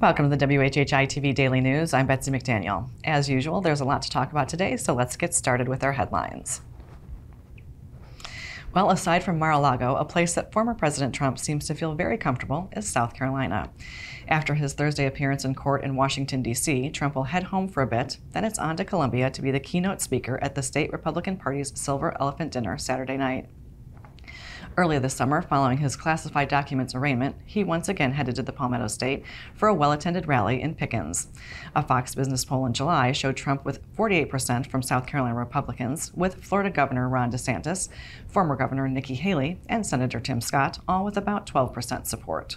Welcome to the WHHI TV Daily News. I'm Betsy McDaniel. As usual, there's a lot to talk about today, so let's get started with our headlines. Well, aside from Mar-a-Lago, a place that former President Trump seems to feel very comfortable is South Carolina. After his Thursday appearance in court in Washington, D.C., Trump will head home for a bit, then it's on to Columbia to be the keynote speaker at the state Republican Party's Silver Elephant Dinner Saturday night. Earlier this summer, following his classified documents arraignment, he once again headed to the Palmetto State for a well attended rally in Pickens. A Fox Business poll in July showed Trump with 48% from South Carolina Republicans, with Florida Governor Ron DeSantis, former Governor Nikki Haley, and Senator Tim Scott, all with about 12% support.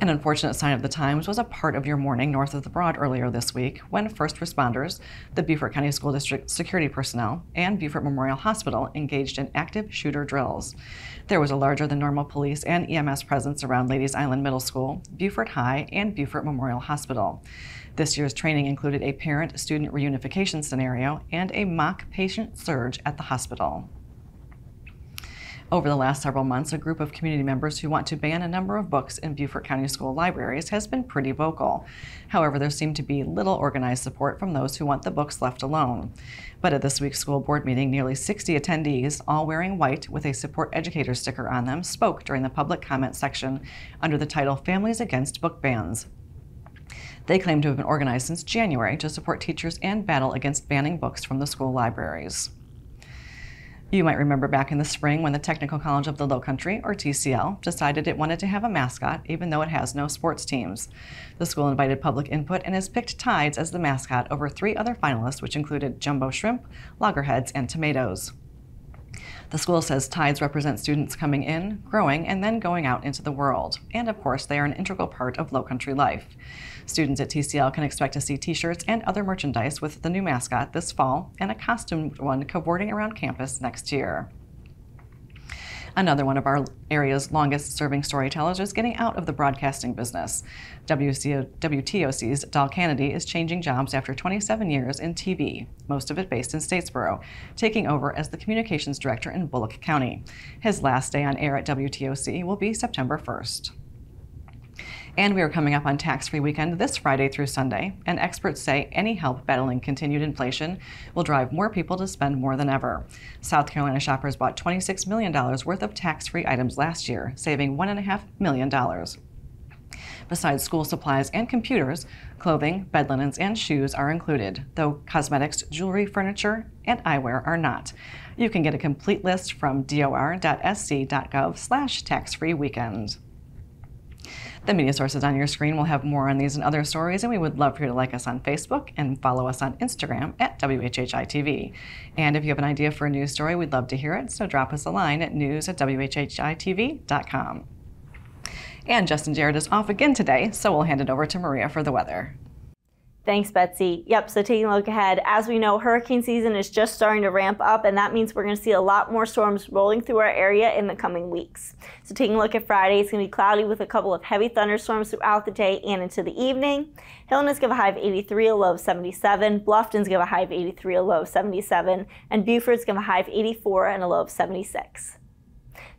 An unfortunate sign of the times was a part of your morning north of the Broad earlier this week when first responders, the Beaufort County School District security personnel, and Beaufort Memorial Hospital engaged in active shooter drills. There was a larger than normal police and EMS presence around Lady's Island Middle School, Beaufort High, and Beaufort Memorial Hospital. This year's training included a parent student reunification scenario and a mock patient surge at the hospital. Over the last several months, a group of community members who want to ban a number of books in Beaufort County School libraries has been pretty vocal. However, there seemed to be little organized support from those who want the books left alone. But at this week's school board meeting, nearly 60 attendees, all wearing white with a support educator sticker on them, spoke during the public comment section under the title Families Against Book Bans. They claim to have been organized since January to support teachers and battle against banning books from the school libraries. You might remember back in the spring when the Technical College of the Lowcountry, or TCL, decided it wanted to have a mascot even though it has no sports teams. The school invited public input and has picked Tides as the mascot over three other finalists, which included jumbo shrimp, loggerheads, and tomatoes. The school says tides represent students coming in, growing, and then going out into the world. And of course, they are an integral part of Lowcountry life. Students at TCL can expect to see t-shirts and other merchandise with the new mascot this fall and a costumed one cavorting around campus next year. Another one of our area's longest serving storytellers is getting out of the broadcasting business. WTOC's Dal Cannady is changing jobs after 27 years in TV, most of it based in Statesboro, taking over as the communications director in Bulloch County. His last day on air at WTOC will be September 1st. And we are coming up on tax free weekend this Friday through Sunday, and experts say any help battling continued inflation will drive more people to spend more than ever. South Carolina shoppers bought $26 million worth of tax free items last year, saving $1.5 million. Besides school supplies and computers, clothing, bed linens, and shoes are included, though cosmetics, jewelry, furniture, and eyewear are not. You can get a complete list from dor.sc.gov slash tax-free weekend. The media sources on your screen will have more on these and other stories, and we would love for you to like us on Facebook and follow us on Instagram at WHHITV. And if you have an idea for a news story, we'd love to hear it, so drop us a line at news at WHHITV.com. And Justin Jarrett is off again today, so we'll hand it over to Maria for the weather. Thanks, Betsy. Yep, so taking a look ahead, as we know, hurricane season is just starting to ramp up, and that means we're going to see a lot more storms rolling through our area in the coming weeks. So taking a look at Friday, it's going to be cloudy with a couple of heavy thunderstorms throughout the day and into the evening. Hilton is going to have a high of 83, a low of 77. Bluffton's going to have a high of 83, a low of 77. And Beaufort's going to have a high of 84 and a low of 76.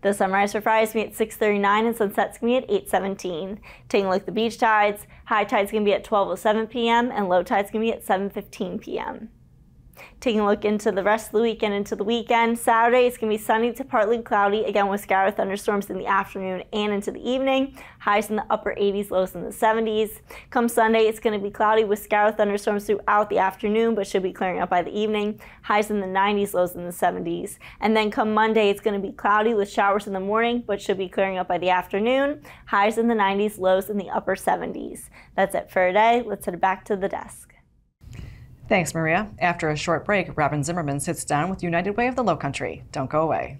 The sunrise for Friday is going to be at 6.39 and sunset's going to be at 8.17. Taking a look at the beach tides, high tide's going to be at 12.07 p.m. and low tide's going to be at 7.15 p.m. Taking a look into the rest of the weekend, into the weekend, Saturday it's going to be sunny to partly cloudy, again with scattered thunderstorms in the afternoon and into the evening. Highs in the upper 80s, lows in the 70s. Come Sunday, it's going to be cloudy with scattered thunderstorms throughout the afternoon, but should be clearing up by the evening. Highs in the 90s, lows in the 70s. And then come Monday, it's going to be cloudy with showers in the morning, but should be clearing up by the afternoon. Highs in the 90s, lows in the upper 70s. That's it for today. Let's head back to the desk. Thanks, Maria. After a short break, Robin Zimmerman sits down with United Way of the Low Country. Don't go away.